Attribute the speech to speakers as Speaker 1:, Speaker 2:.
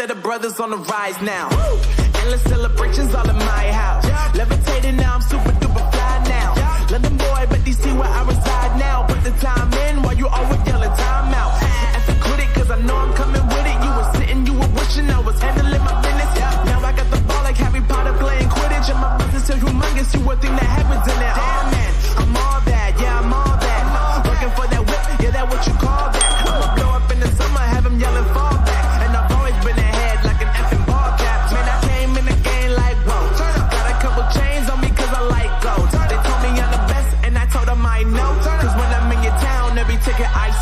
Speaker 1: that the brothers on the rise now. Endless celebrations all in my house. Levitating now, I'm super duper fly now. London boy, but DC where I reside now. Put the time in while you always yelling time out. And to cause I know I'm coming with it. You were sitting, you were wishing I was handling my business. Now I got the ball like Harry Potter playing Quidditch. And my business so humongous, you would think that happens in it.